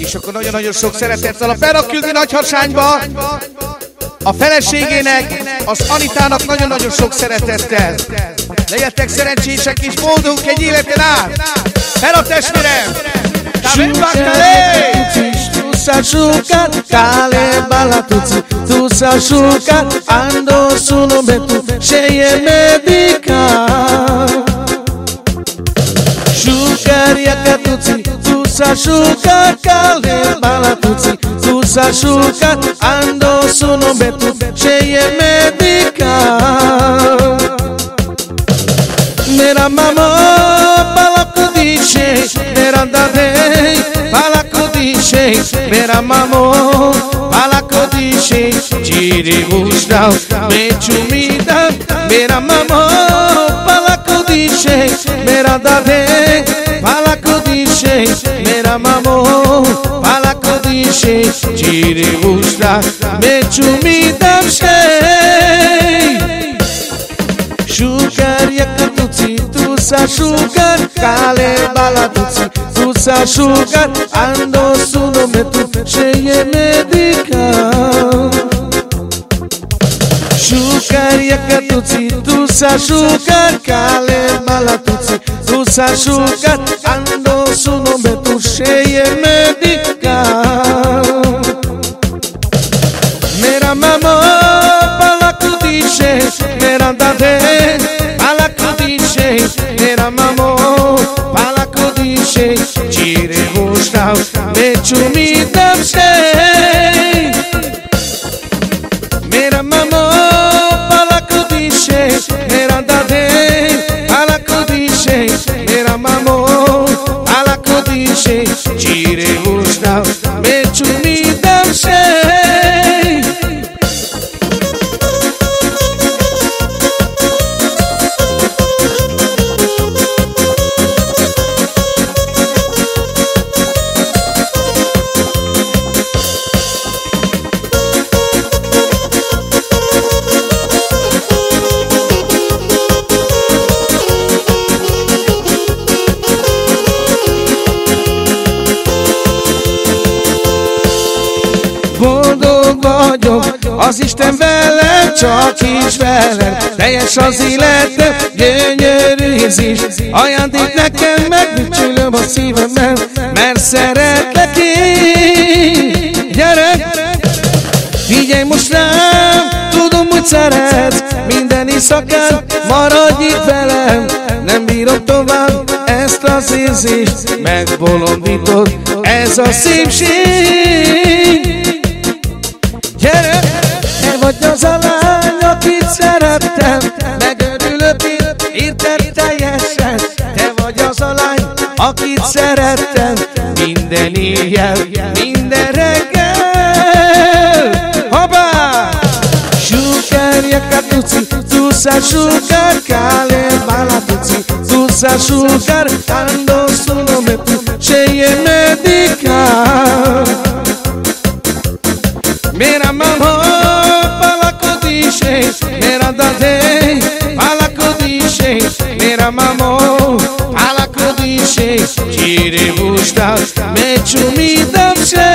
És akkor nagyon-nagyon sok szeretettel a Beraküldi Nagyharsányba a feleségének, az Anitának nagyon-nagyon sok szeretettel. Legyetek szerencsések és boldogok egy életen át. Fel testvérem! Tusa shukat, kale bala tutsi Tusa shukat, ando suno betu Sheye medika Shukar Susa shuka kale balatutsi Susa shuka ando suno betu Sheye medika Nera mamo balakudishe Nera dade balakudishe Nera mamo balakudishe Chiri bushdao mechumida Nera mamo balakudishe Nera dade balakudishe شی چیری گوشتا به چومی دم شی شوکر یک توچی تو سا شوکر کاله بالا توچی تو سا شوکر اندو سونو می تو شیه می دیکم Shukar yaka tutsi, tusa shukar kale mala tutsi, tusa shukar ando suno me tu sheye me tirei rostal, mete o me Mera mamão, fala com o bichê, mera dadê, fala com o bichê, mera mamão, fala com o bichê. Az Isten velem, csak is velem. Teljes az életem, gyönyörű érzés. Ajándék nekem, megdicsülöm a szívemmel Mert szeretlek én. Gyere, figyelj most rám Tudom, hogy szeretsz. Minden éjszakán maradj itt velem. Nem bírom tovább ezt az érzést Megbolondítod ez a szépség Gyere! vagy az a lány, akit szerettem Megörülök érted teljesen Te vagy az a lány, akit szerettem Minden éjjel, minden reggel Hoppá! Sugar yakatuci, tu sa sugar Kale balatuci, tu sa sugar Ando suno me tu, medica मेरा दादे आला कुदीशे मेरा मामो आला कुदीशे चीरे बुश्ता मैं चुमी दमशे